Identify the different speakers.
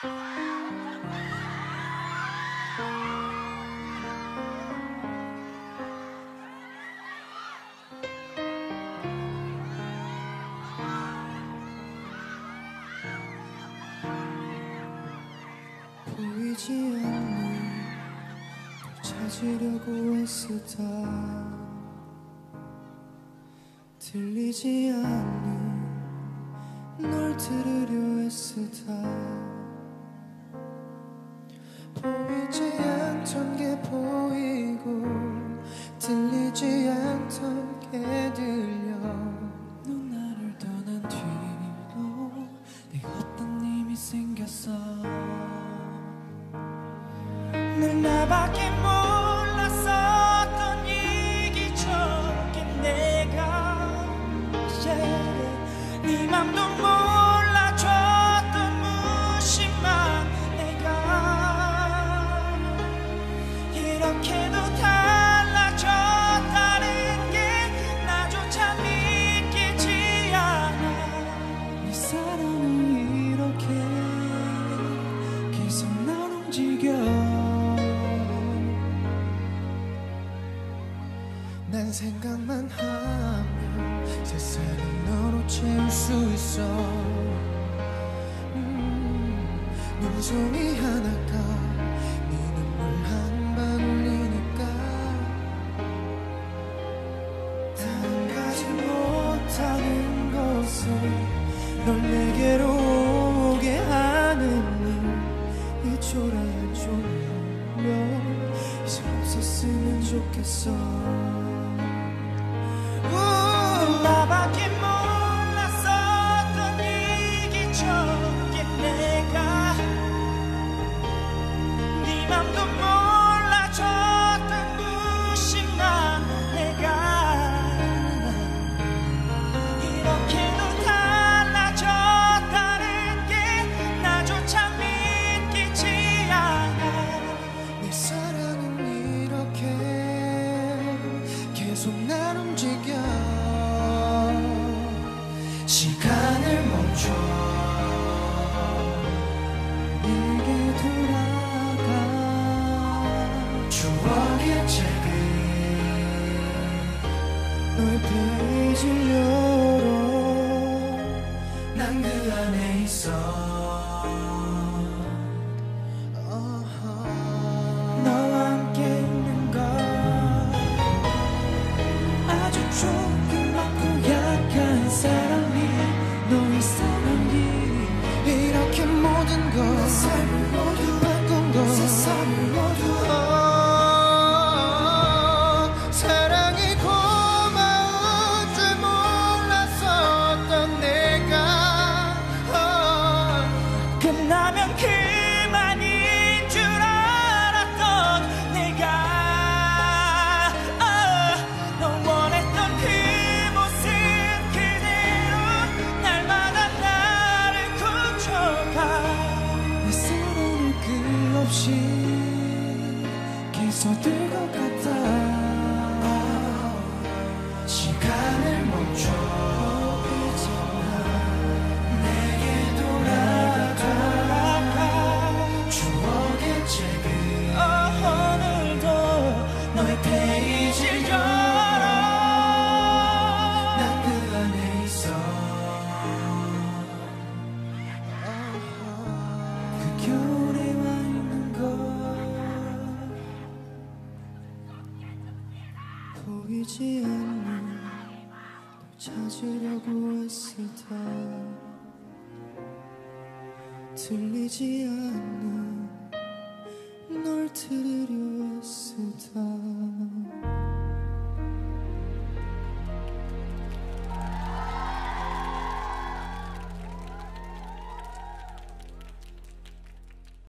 Speaker 1: 보이지 않는 널 찾으려고 애쓰다. 들리지 않는 널 들으려 애쓰다 보이지 않던 게 보이고 들리지 않던 게 들려. 넌 나를 떠난 뒤로 네 어떤 힘이 생겼어? 늘 나밖에 날 움직여 난 생각만 하면 세상을 너로 채울 수 있어. 음, 눈송이 하나가 네 눈물 한 방울이니까. 다른 가지 못하는 것은 널 내게로 없었으면 좋겠어. 우, 나밖에 난 그 안에 있어 어, 사랑이 고마운 줄 몰랐었던 내가. 어, 끝나면 그만인 없이 계속 같 보이지 않는 널 찾으려고 애쓰다 들리지 않는 널 들으려 애쓰다